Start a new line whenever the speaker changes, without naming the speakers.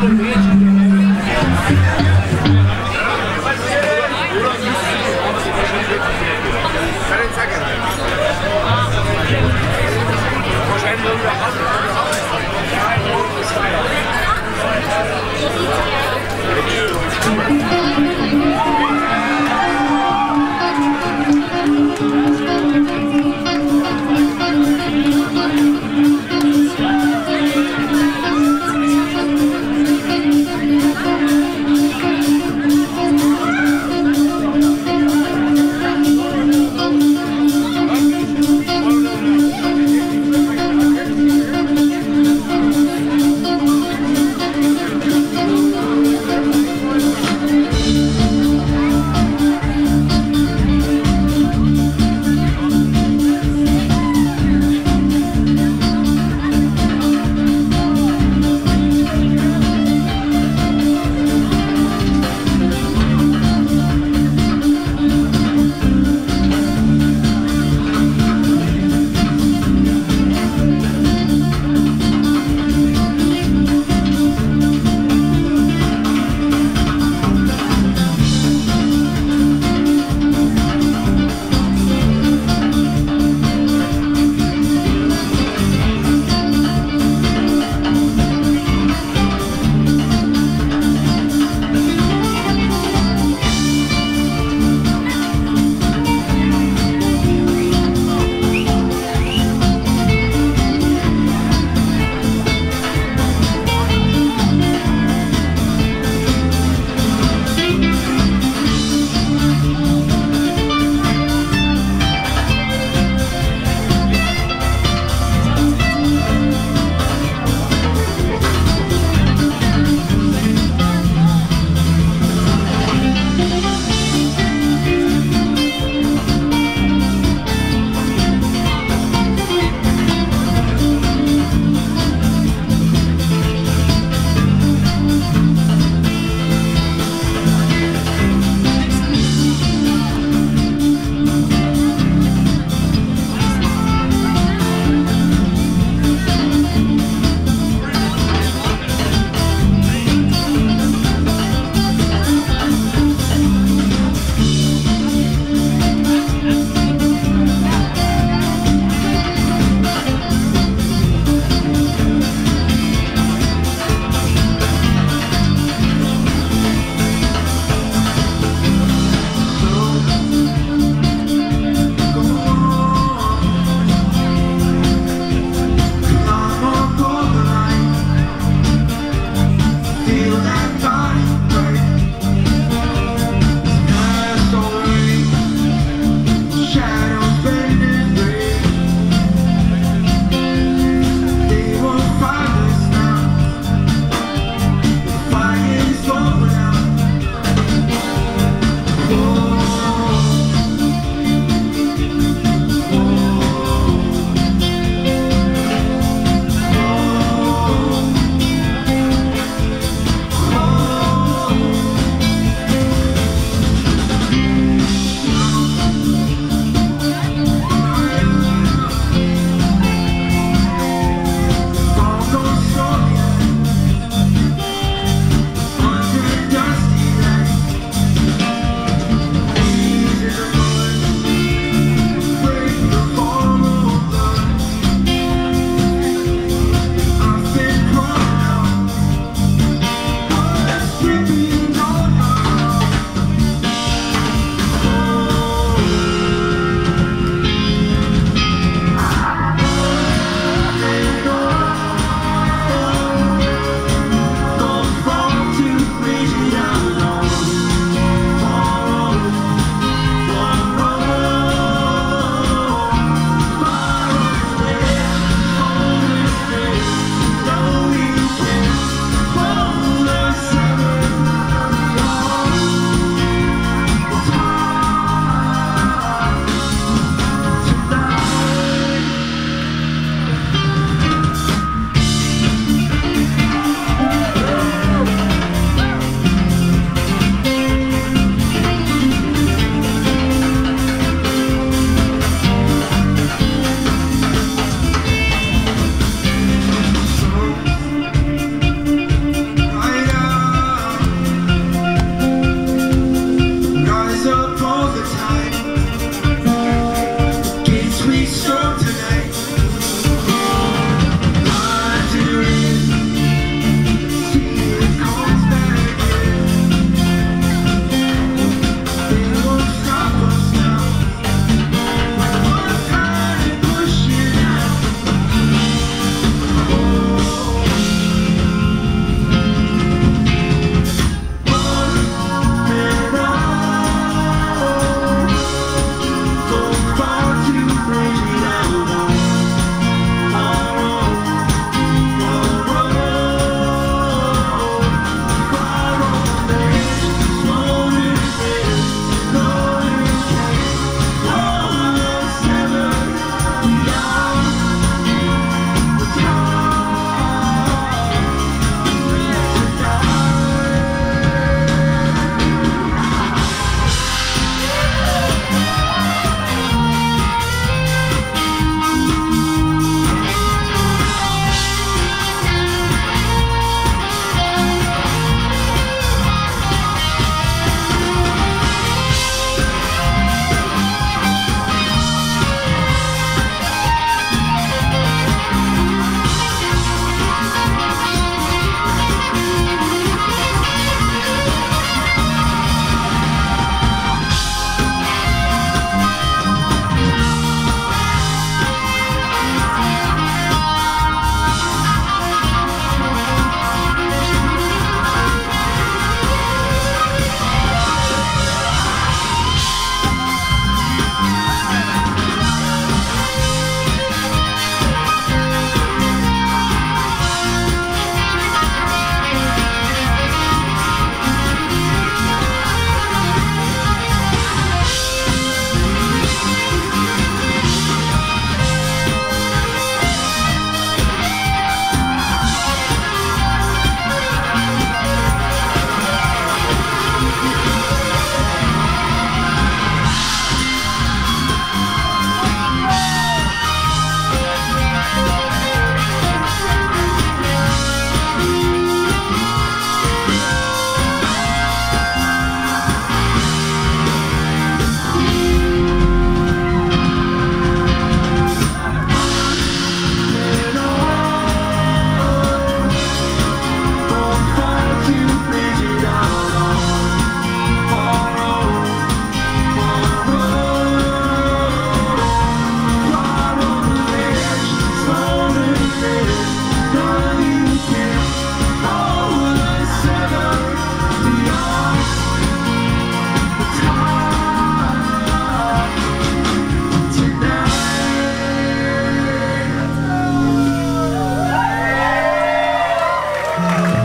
Feel